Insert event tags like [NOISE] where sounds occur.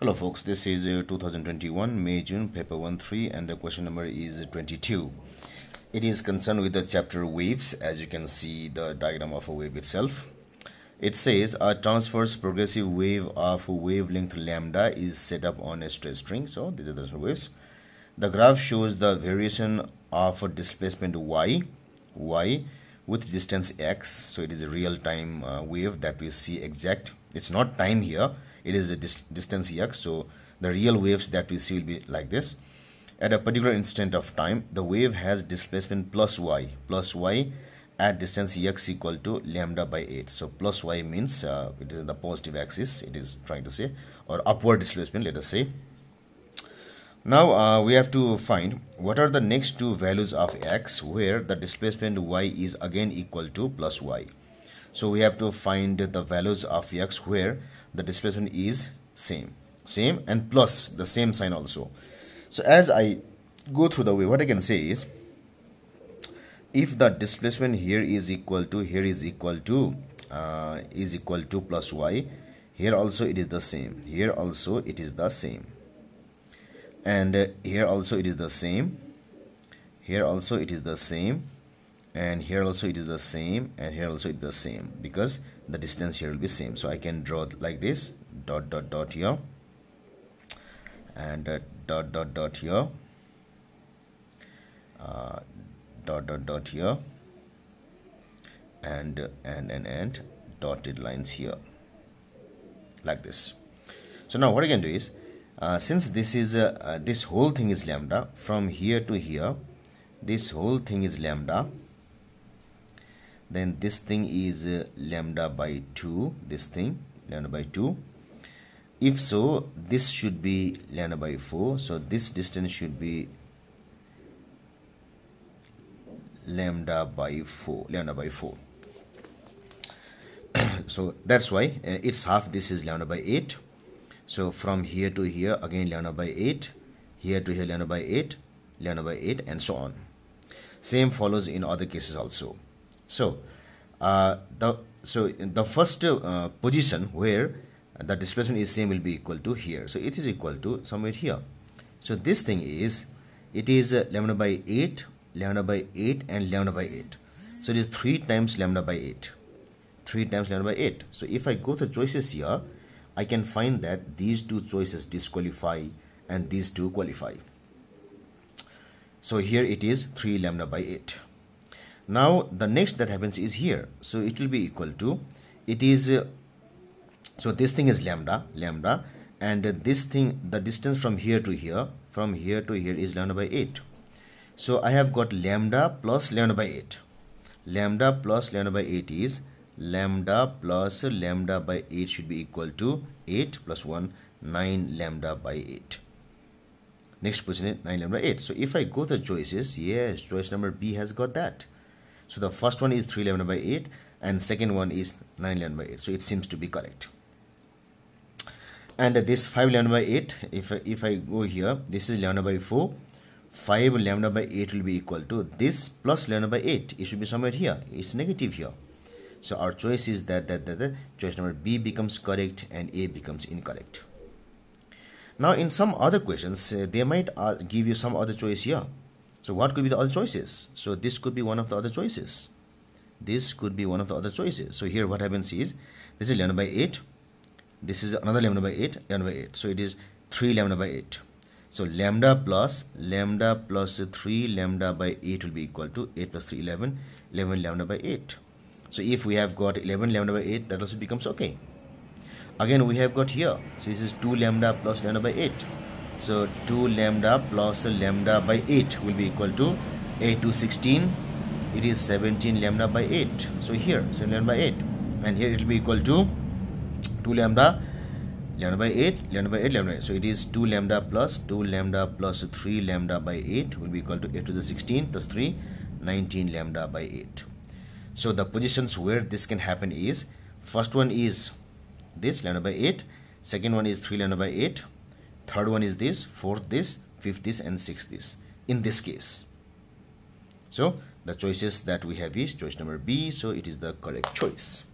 Hello folks, this is uh, 2021 May June paper 1-3 and the question number is 22. It is concerned with the chapter waves as you can see the diagram of a wave itself. It says a transverse progressive wave of wavelength lambda is set up on a stress string. So these are the waves. The graph shows the variation of a displacement y, y with distance x. So it is a real time uh, wave that we see exact. It's not time here it is a dis distance x so the real waves that we see will be like this. At a particular instant of time the wave has displacement plus y plus y at distance x equal to lambda by 8 so plus y means uh, it is in the positive axis it is trying to say or upward displacement let us say. Now uh, we have to find what are the next two values of x where the displacement y is again equal to plus y. So we have to find the values of x where the displacement is same. Same and plus the same sign also. So as I go through the way what I can say is if the displacement here is equal to here is equal to uh, is equal to plus y here also it is the same. Here also it is the same. And uh, here also it is the same. Here also it is the same and here also it is the same and here also it is the same because the distance here will be same. So I can draw like this dot dot dot here and uh, dot dot dot here uh, dot dot dot here and and and and dotted lines here like this. So now what I can do is uh, since this is uh, uh, this whole thing is lambda from here to here this whole thing is lambda then this thing is uh, lambda by 2 this thing lambda by 2 if so this should be lambda by 4 so this distance should be lambda by 4 lambda by 4 [COUGHS] so that's why uh, it's half this is lambda by 8 so from here to here again lambda by 8 here to here lambda by 8 lambda by 8 and so on. Same follows in other cases also so uh, the so the first uh, position where the displacement is same will be equal to here. So it is equal to somewhere here. So this thing is it is uh, lambda by 8, lambda by 8 and lambda by 8. So it is 3 times lambda by 8. 3 times lambda by 8. So if I go to choices here, I can find that these two choices disqualify and these two qualify. So here it is 3 lambda by 8 now the next that happens is here. So it will be equal to it is uh, so this thing is lambda lambda and uh, this thing the distance from here to here from here to here is lambda by 8 so I have got lambda plus lambda by 8 lambda plus lambda by 8 is lambda plus lambda by 8 should be equal to 8 plus 1 9 lambda by 8 next position is 9 lambda 8 so if I go to choices yes choice number B has got that so the first one is 3 lambda by 8 and second one is 9 lambda by 8. So it seems to be correct. And this 5 lambda by 8, if, if I go here, this is lambda by 4. 5 lambda by 8 will be equal to this plus lambda by 8. It should be somewhere here. It's negative here. So our choice is that, that, that, that choice number B becomes correct and A becomes incorrect. Now in some other questions, uh, they might uh, give you some other choice here. So what could be the other choices? So this could be one of the other choices. This could be one of the other choices. So here what happens is, this is lambda by 8. This is another lambda by 8, lambda by 8. So it is 3 lambda by 8. So lambda plus lambda plus 3 lambda by 8 will be equal to 8 plus 3, 11, 11 lambda by 8. So if we have got 11 lambda by 8, that also becomes okay. Again, we have got here, so this is 2 lambda plus lambda by 8. So 2 lambda plus lambda by 8 will be equal to 8 to 16. It is 17 lambda by 8. So here 7 lambda by 8 and here it will be equal to 2 lambda lambda by 8 lambda by 8 lambda by 8. so it is 2 lambda plus 2 lambda plus 3 lambda by 8 will be equal to 8 to the 16 plus 3 19 lambda by 8 so the positions where this can happen is first one is this lambda by 8 second one is 3 lambda by 8 third one is this fourth this fifth this and sixth this in this case. So the choices that we have is choice number b so it is the correct choice